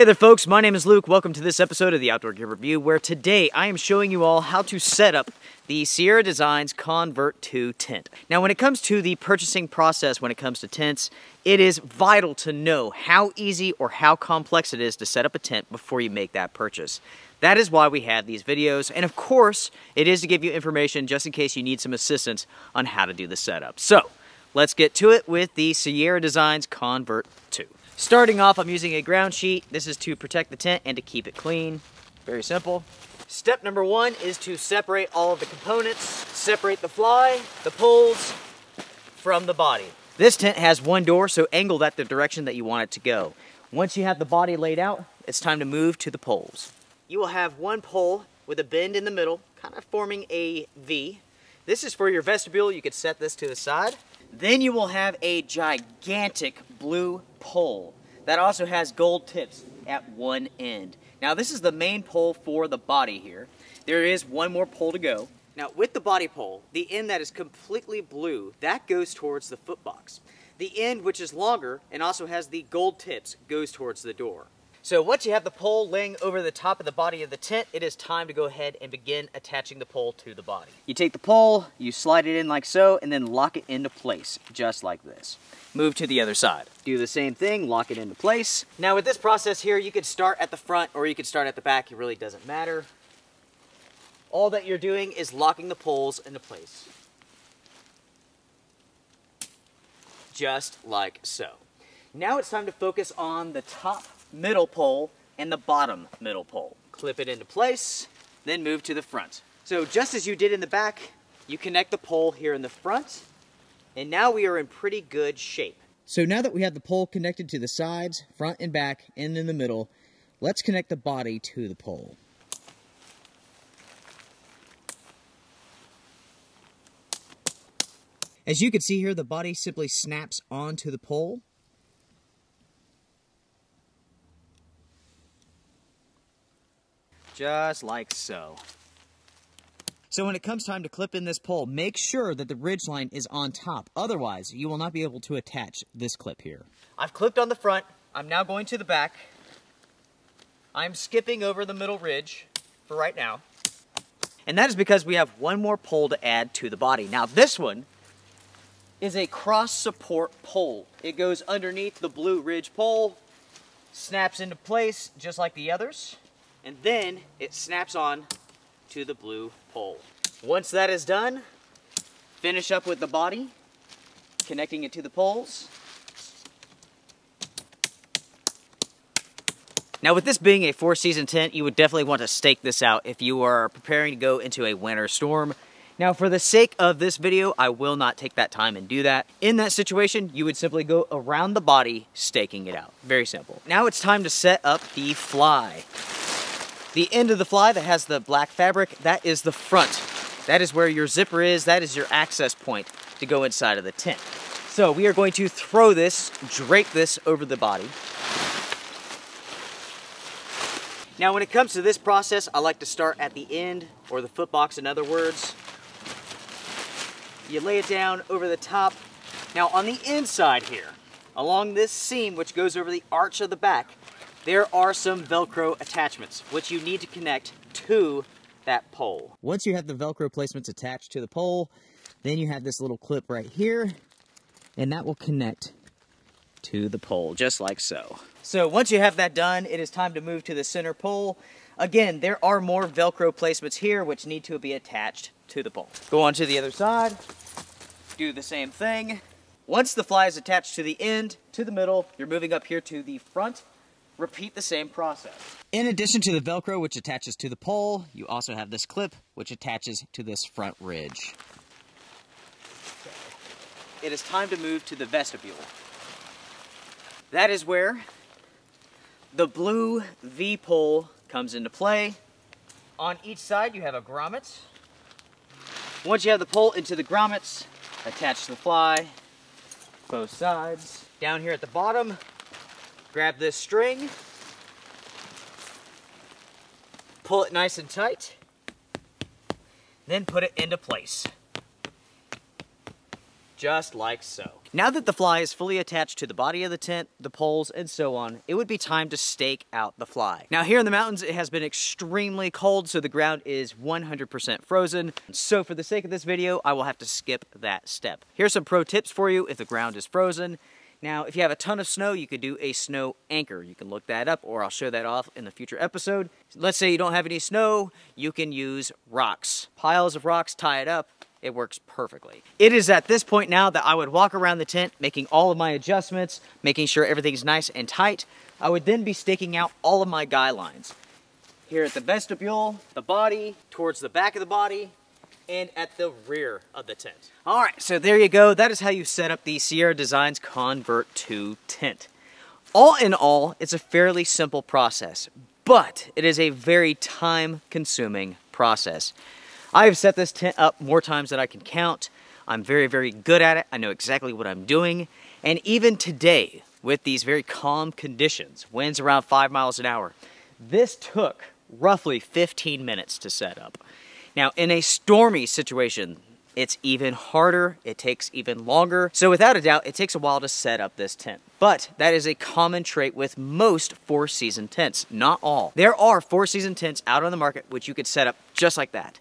Hey there folks, my name is Luke. Welcome to this episode of the Outdoor Gear Review where today I am showing you all how to set up the Sierra Designs Convert 2 tent. Now when it comes to the purchasing process when it comes to tents, it is vital to know how easy or how complex it is to set up a tent before you make that purchase. That is why we have these videos, and of course, it is to give you information just in case you need some assistance on how to do the setup. So, let's get to it with the Sierra Designs Convert 2. Starting off, I'm using a ground sheet. This is to protect the tent and to keep it clean. Very simple. Step number one is to separate all of the components. Separate the fly, the poles, from the body. This tent has one door, so angle that the direction that you want it to go. Once you have the body laid out, it's time to move to the poles. You will have one pole with a bend in the middle, kind of forming a V. This is for your vestibule. You could set this to the side. Then you will have a gigantic blue pole that also has gold tips at one end. Now this is the main pole for the body here. There is one more pole to go. Now with the body pole, the end that is completely blue, that goes towards the foot box. The end which is longer and also has the gold tips goes towards the door. So once you have the pole laying over the top of the body of the tent, it is time to go ahead and begin attaching the pole to the body. You take the pole, you slide it in like so, and then lock it into place, just like this. Move to the other side. Do the same thing, lock it into place. Now with this process here, you could start at the front or you could start at the back, it really doesn't matter. All that you're doing is locking the poles into place. Just like so. Now it's time to focus on the top middle pole and the bottom middle pole. Clip it into place, then move to the front. So just as you did in the back, you connect the pole here in the front, and now we are in pretty good shape. So now that we have the pole connected to the sides, front and back, and in the middle, let's connect the body to the pole. As you can see here, the body simply snaps onto the pole. Just like so. So when it comes time to clip in this pole, make sure that the ridge line is on top. Otherwise, you will not be able to attach this clip here. I've clipped on the front. I'm now going to the back. I'm skipping over the middle ridge for right now. And that is because we have one more pole to add to the body. Now this one is a cross support pole. It goes underneath the blue ridge pole, snaps into place just like the others and then it snaps on to the blue pole. Once that is done, finish up with the body, connecting it to the poles. Now with this being a four season tent, you would definitely want to stake this out if you are preparing to go into a winter storm. Now for the sake of this video, I will not take that time and do that. In that situation, you would simply go around the body, staking it out. Very simple. Now it's time to set up the fly. The end of the fly that has the black fabric, that is the front. That is where your zipper is, that is your access point to go inside of the tent. So we are going to throw this, drape this over the body. Now when it comes to this process, I like to start at the end, or the foot box in other words. You lay it down over the top. Now on the inside here, along this seam which goes over the arch of the back, there are some Velcro attachments, which you need to connect to that pole. Once you have the Velcro placements attached to the pole, then you have this little clip right here, and that will connect to the pole, just like so. So once you have that done, it is time to move to the center pole. Again, there are more Velcro placements here, which need to be attached to the pole. Go on to the other side, do the same thing. Once the fly is attached to the end, to the middle, you're moving up here to the front, repeat the same process. In addition to the Velcro, which attaches to the pole, you also have this clip, which attaches to this front ridge. It is time to move to the vestibule. That is where the blue V-pole comes into play. On each side, you have a grommet. Once you have the pole into the grommets, attach the fly, both sides. Down here at the bottom, Grab this string, pull it nice and tight, then put it into place. Just like so. Now that the fly is fully attached to the body of the tent, the poles, and so on, it would be time to stake out the fly. Now here in the mountains, it has been extremely cold, so the ground is 100% frozen. So for the sake of this video, I will have to skip that step. Here's some pro tips for you if the ground is frozen. Now, if you have a ton of snow, you could do a snow anchor. You can look that up, or I'll show that off in the future episode. Let's say you don't have any snow, you can use rocks. Piles of rocks, tie it up, it works perfectly. It is at this point now that I would walk around the tent, making all of my adjustments, making sure everything's nice and tight. I would then be staking out all of my guy lines. Here at the vestibule, the body, towards the back of the body, and at the rear of the tent. All right, so there you go. That is how you set up the Sierra Designs Convert 2 tent. All in all, it's a fairly simple process, but it is a very time-consuming process. I have set this tent up more times than I can count. I'm very, very good at it. I know exactly what I'm doing. And even today, with these very calm conditions, winds around five miles an hour, this took roughly 15 minutes to set up. Now, in a stormy situation, it's even harder, it takes even longer. So without a doubt, it takes a while to set up this tent. But that is a common trait with most four season tents, not all. There are four season tents out on the market which you could set up just like that.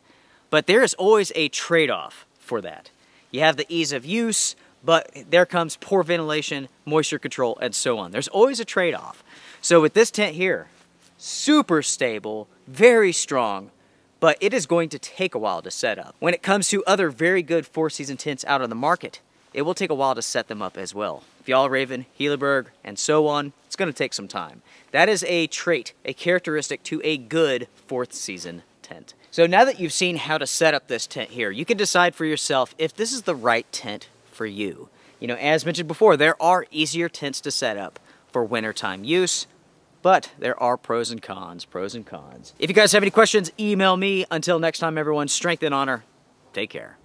But there is always a trade-off for that. You have the ease of use, but there comes poor ventilation, moisture control, and so on. There's always a trade-off. So with this tent here, super stable, very strong, but it is going to take a while to set up. When it comes to other very good four season tents out on the market, it will take a while to set them up as well. Fjallraven, Hilleberg, and so on, it's gonna take some time. That is a trait, a characteristic to a good fourth season tent. So now that you've seen how to set up this tent here, you can decide for yourself if this is the right tent for you. You know, as mentioned before, there are easier tents to set up for wintertime use, but there are pros and cons, pros and cons. If you guys have any questions, email me. Until next time, everyone, strength and honor. Take care.